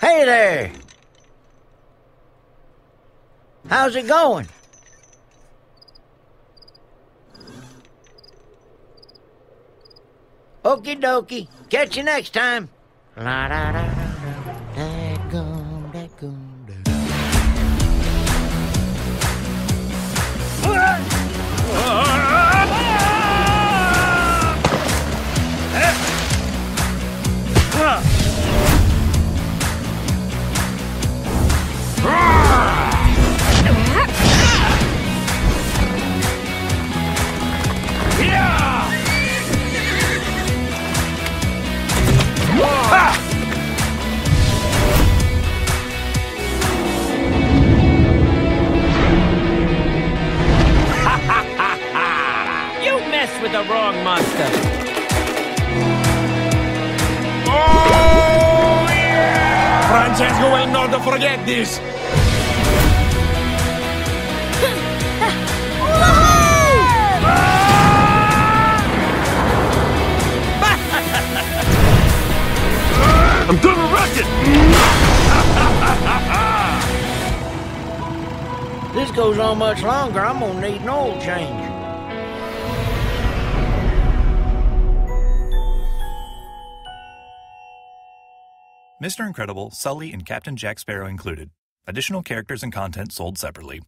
Hey there! How's it going? Okie dokie. Catch you next time. La da da da da. Dadgum, dadgum. You with the wrong monster. Oh, yeah! Francesco will not forget this. I'm gonna wreck it! This goes on much longer. I'm gonna need an oil change. Mr. Incredible, Sulley, and Captain Jack Sparrow included. Additional characters and content sold separately.